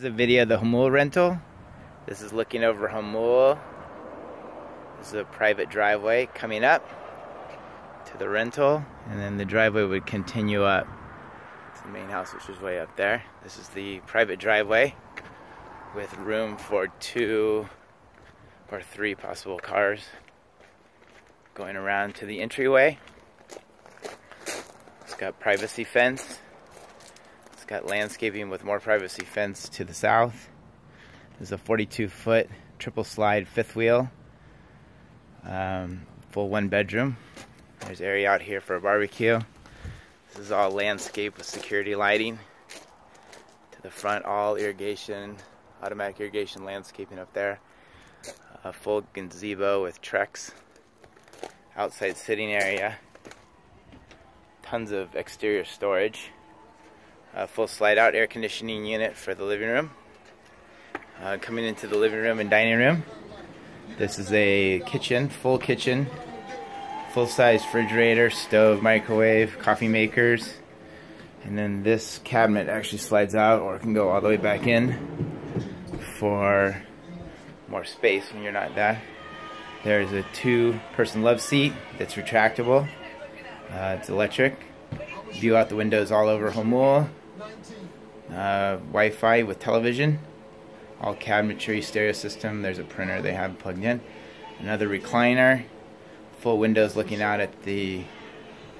This is a video of the Jamul rental. This is looking over Jamul. This is a private driveway coming up to the rental, and then the driveway would continue up to the main house, which is way up there. This is the private driveway with room for two or three possible cars going around to the entryway. It's got privacy fence. It's got landscaping with more privacy fence to the south. There's a 42 foot triple slide fifth wheel. Um, full one bedroom. There's area out here for a barbecue. This is all landscape with security lighting. To the front, all irrigation, automatic irrigation landscaping up there. A full gazebo with Trex. Outside sitting area. Tons of exterior storage a full slide out air conditioning unit for the living room. Uh, coming into the living room and dining room. This is a kitchen, full kitchen, full size refrigerator, stove, microwave, coffee makers. And then this cabinet actually slides out or can go all the way back in for more space when you're not that. There's a two person love seat that's retractable. Uh, it's electric. View out the windows all over Jamul uh, Wi-Fi with television, all cabinetry, stereo system. There's a printer they have plugged in. Another recliner, full windows looking out at the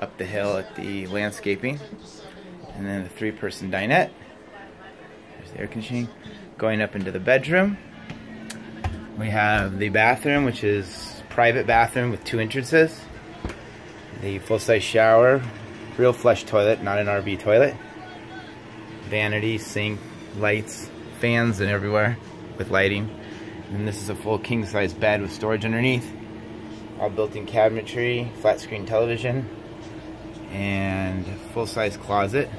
up the hill at the landscaping, and then the three-person dinette. There's the air conditioning. Going up into the bedroom, we have the bathroom, which is private bathroom with two entrances. The full-size shower, real flush toilet, not an RV toilet vanity, sink, lights, fans and everywhere with lighting. And this is a full king size bed with storage underneath. All built-in cabinetry, flat screen television, and full size closet,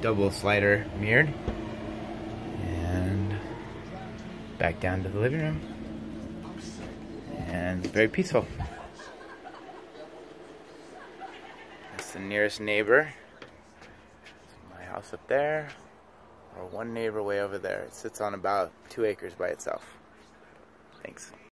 double slider mirrored. And back down to the living room. And very peaceful. That's the nearest neighbor. my house up there or one neighbor way over there. It sits on about two acres by itself. Thanks.